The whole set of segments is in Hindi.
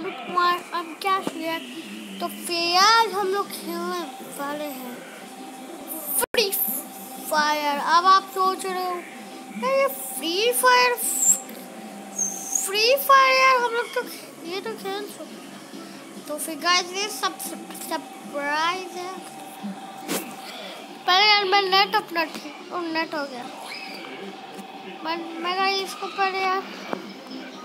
अभी तुम्हारे अब क्या किया तो फिर आज हम लोग खेलने वाले हैं। फ्री फायर अब आप सोच रहे हो ये फ्री फायर फ्री फायर यार, हम लोग तो ये तो खेल सकते तो फिर गाइस ये सब सरप्राइज़ है। पहले यार, मैं नेट अपना ठीक और नेट हो गया। मैं मैं गाइस इसको पहले यार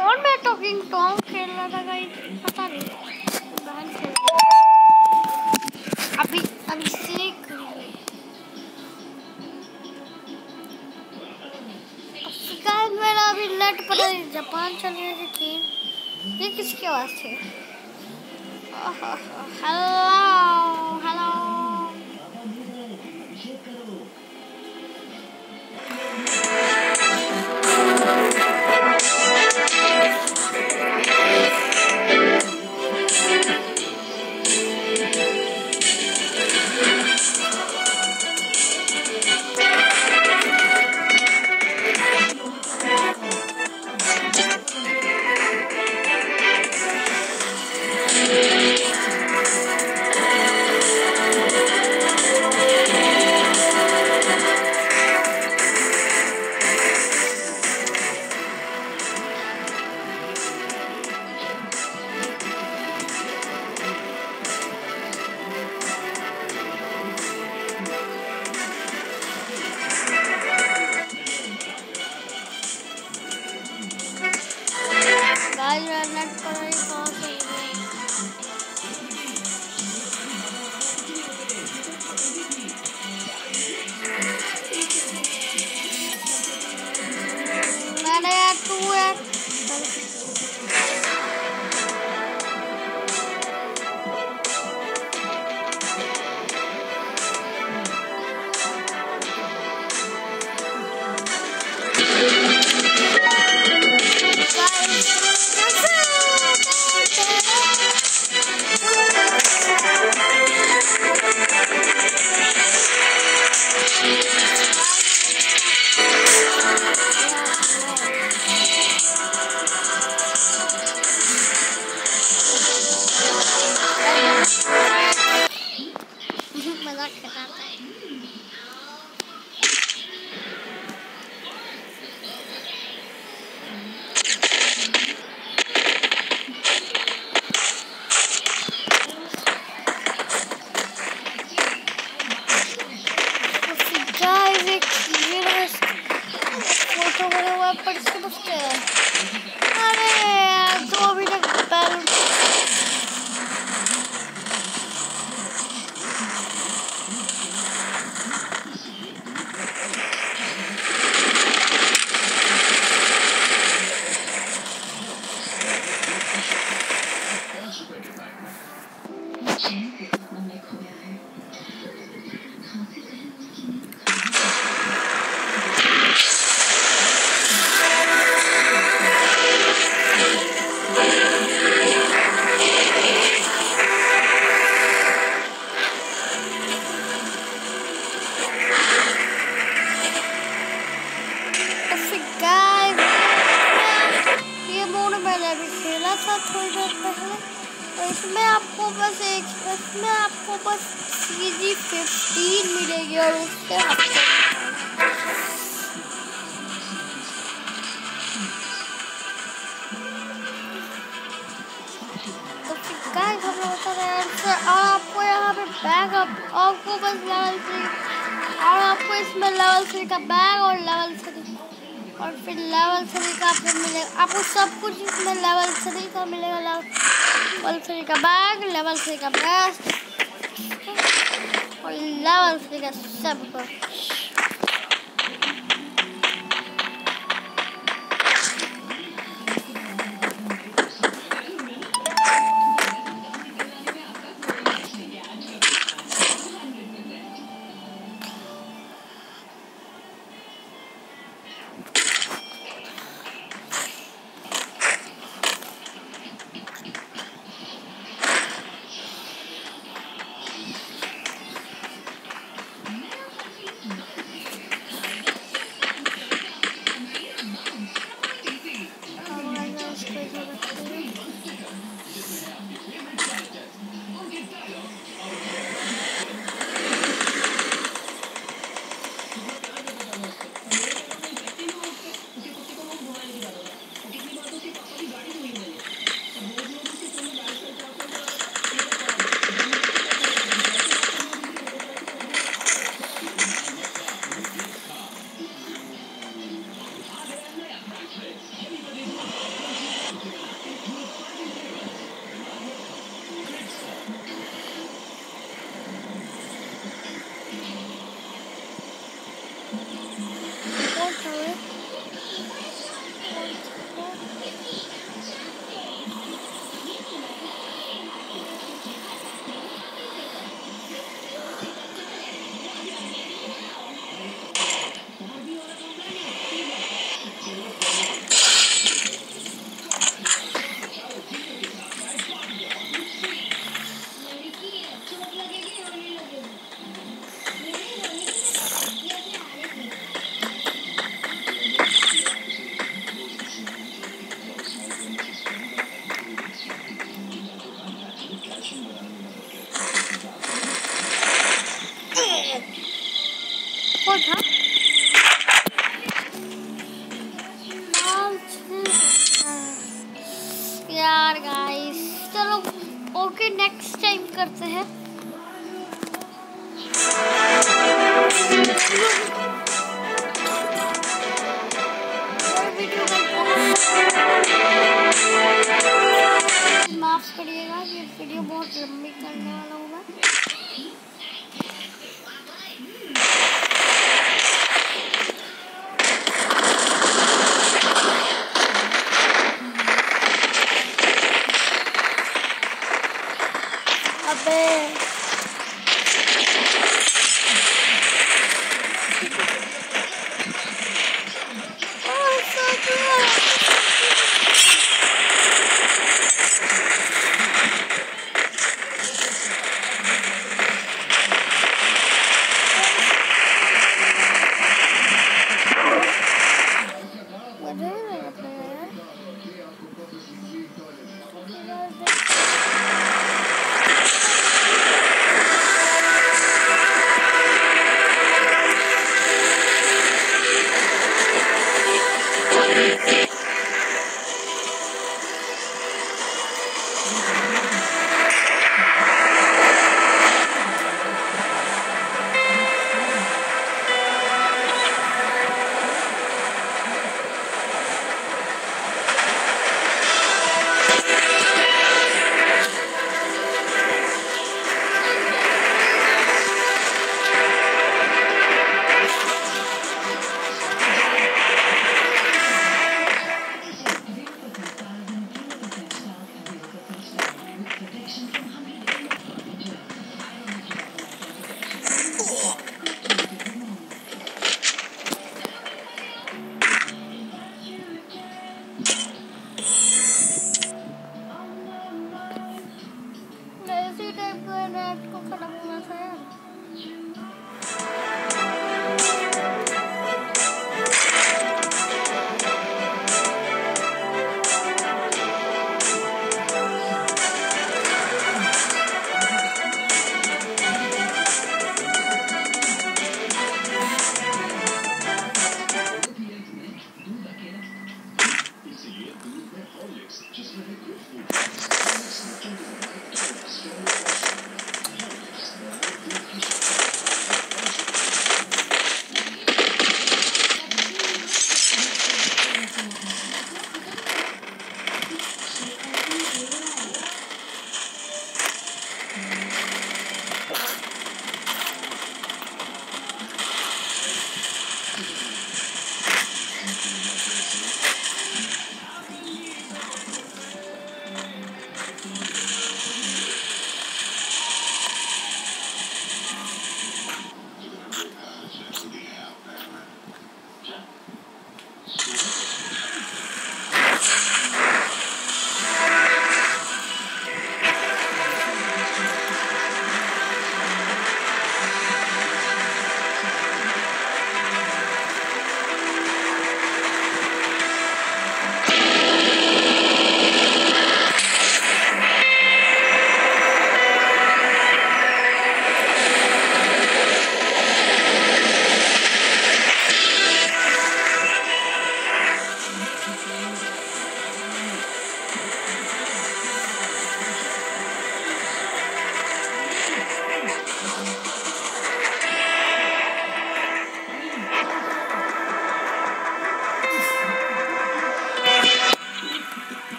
और मैं टॉकिंग टॉम खेल रहा था गाइस पता नहीं। बहन खेल अभी अभी सीख गाइस, मेरा अभी नेट नहीं, जापान चल रही थी ये किसकी आवाज़ थी? हेलो हेलो इसमें आपको बस एक इसमें आपको बस सी जी फिफ्टीन मिलेगी और उससे आपको तो और आपको यहाँ पे बैग आप, आपको बस लेवल थ्री और आपको इसमें लेवल थ्री का बैग और लेवल थ्री और फिर लेवल थ्री का आपको मिलेगा। आपको सब कुछ इसमें लेवल थ्री का मिलेगा लेवल थ्री का बैग लेवल थ्री का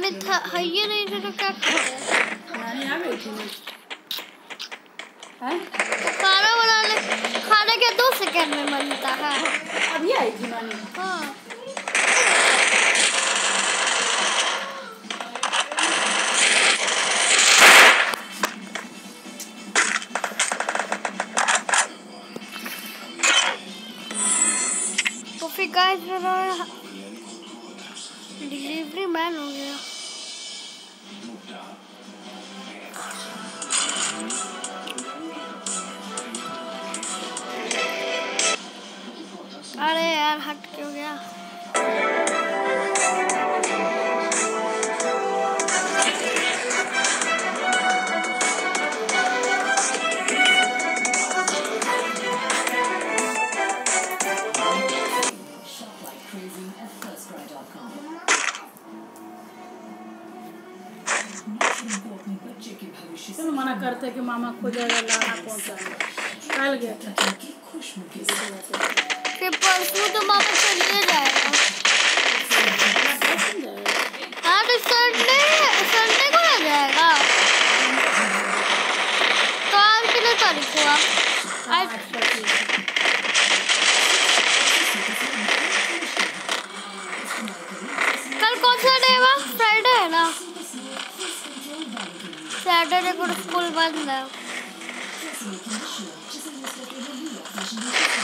नानी था है ये नहीं थे तो क्या खाए नानी आ गई थी हैं? तो खाना बनाने खाने के दो सेकंड में बनता है अभी आई थी नानी हाँ तो फिर गाइस मेरा डिलीवरी मैन हो गया करते कि मामा खो जाएगा लाना कल गया फिर परसों तो मामा चलिए जाएगा हाँ तो संडे संडे को ना जाएगा तो आज कितने तारीख हुआ आज। कल कौन सा डे हुआ फ्राइडे है ना सैटरडे को स्कूल बंद है Смерть машина. Часы несколько минут должны быть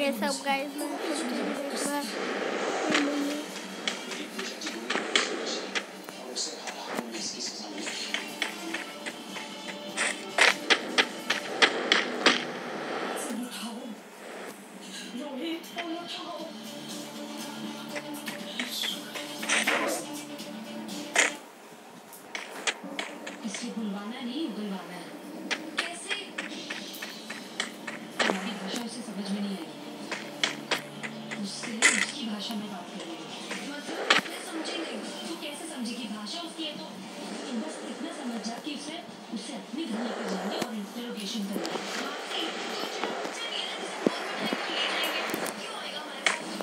guess up guys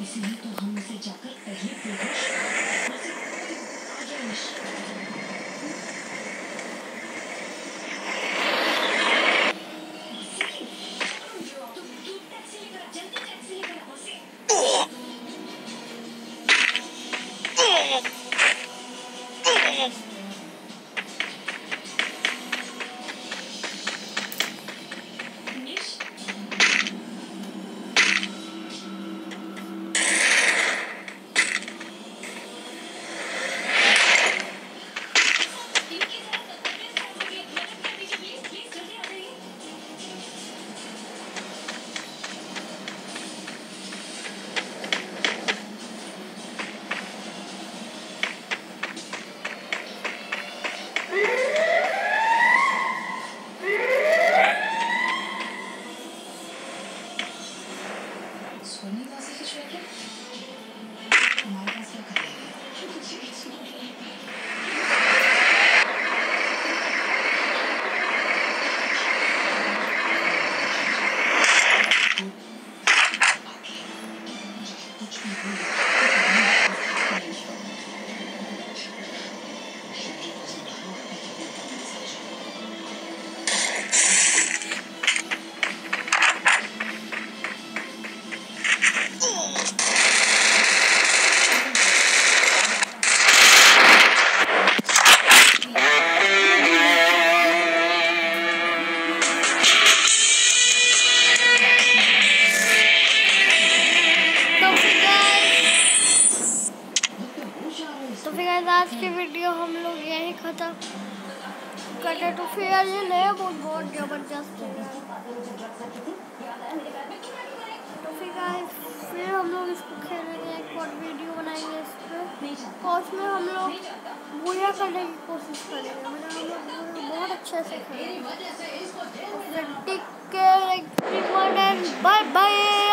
किसी ने तो हम उसे जाकर करने की कोशिश करेंगे बहुत अच्छे से खेलेंगे बाय बाय